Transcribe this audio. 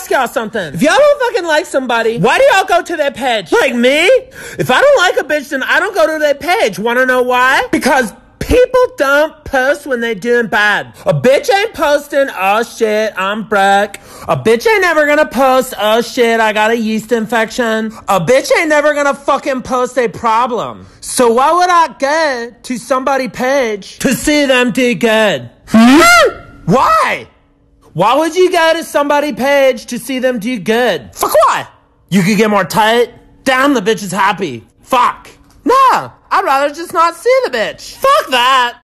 ask y'all something. If y'all don't fucking like somebody, why do y'all go to their page? Like me? If I don't like a bitch, then I don't go to their page. Wanna know why? Because people don't post when they're doing bad. A bitch ain't posting, oh shit, I'm broke. A bitch ain't never gonna post, oh shit, I got a yeast infection. A bitch ain't never gonna fucking post a problem. So why would I go to somebody page to see them do good? Hmm? Why? Why would you go to somebody page to see them do good? Fuck why? You could get more tight? Damn, the bitch is happy. Fuck. Nah, I'd rather just not see the bitch. Fuck that.